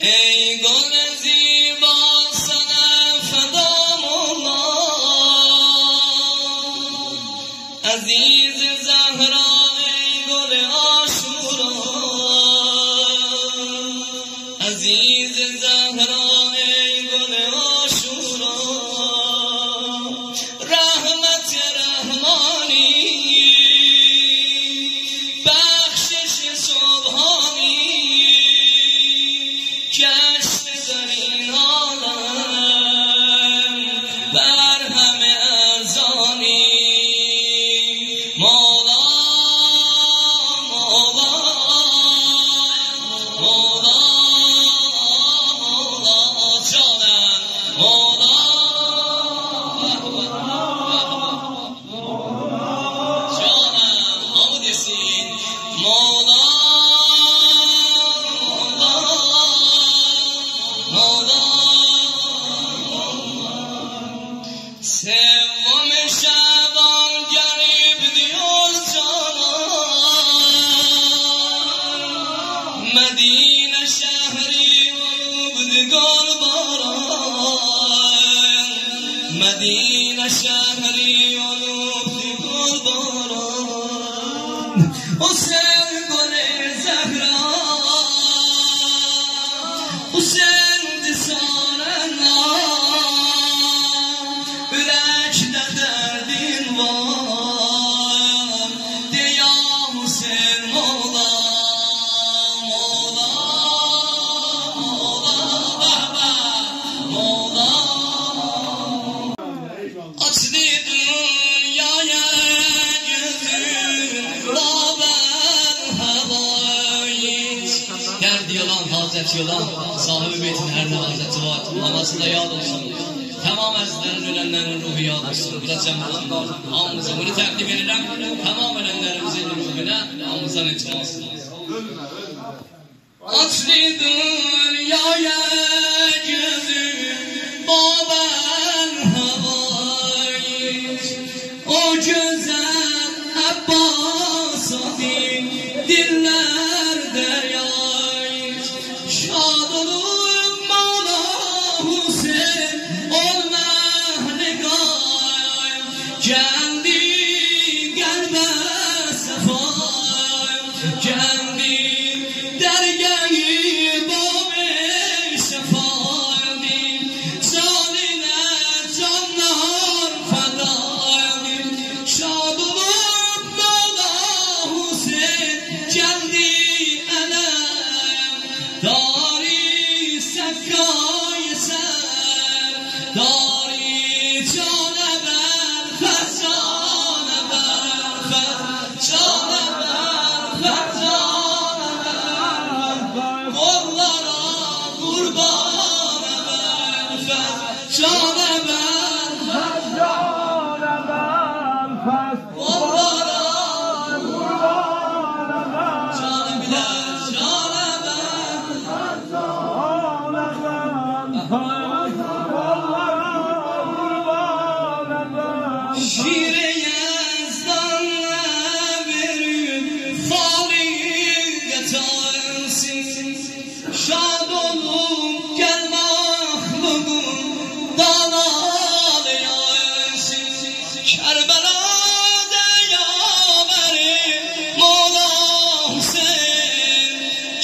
Ain't gonna مدينة شهري ونوفي قبران Geldi yalan, Hazreti yalan, sahibi beytin her ne Hazreti var. Anasında yad olsun. Tamam ezilen ölenlerin ruhu yad olsun. Muhteşem olsun. Alnımıza bunu takdim edelim. Tamam ölenlerimizin ruhuna alnımızdan itibar olsun. Ölme, dünyaya gözü شانه بر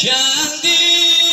天地。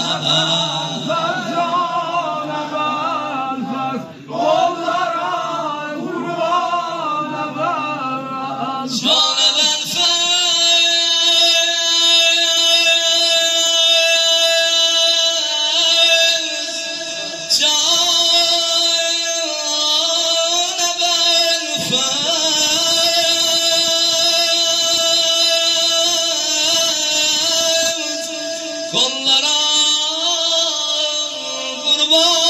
Baba, Allah